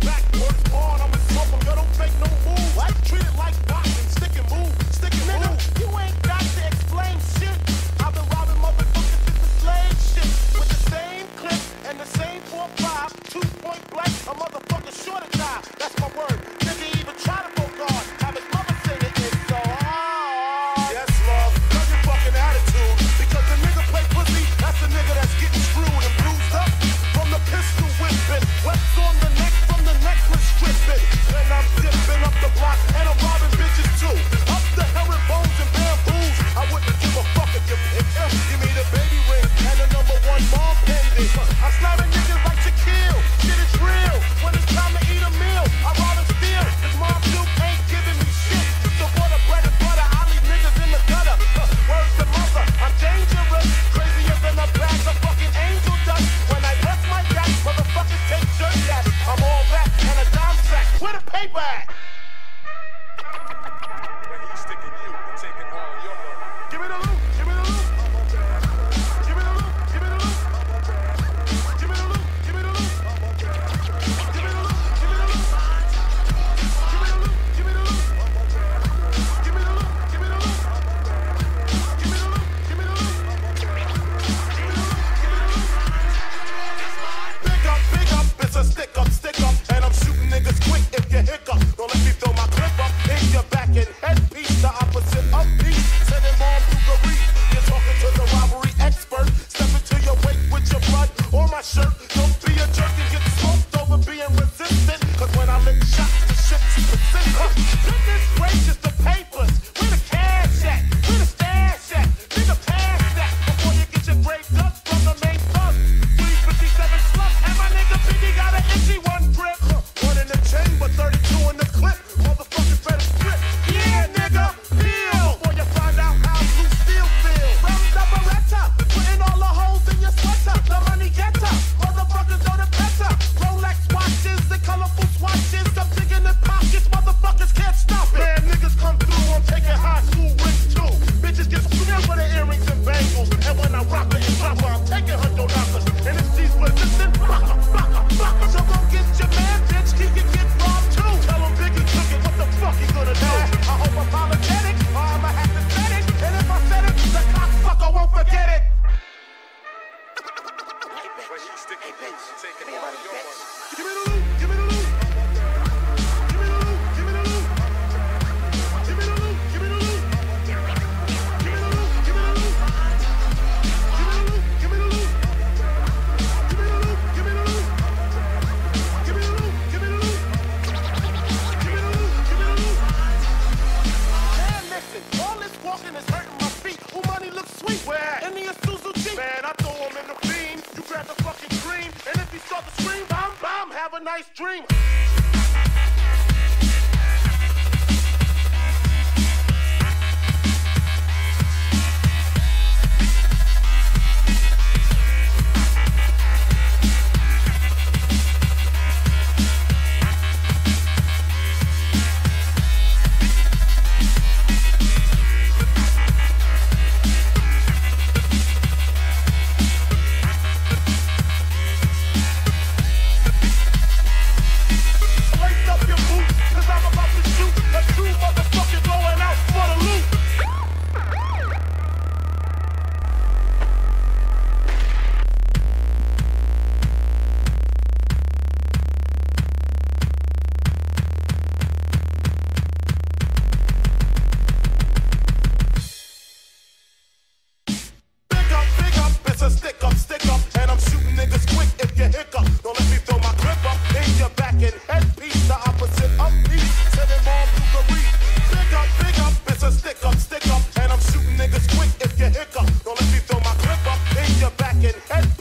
backwards on. paper at? shirt Hey, bitch. Give me the loot. Give me the loot. dreamer. get.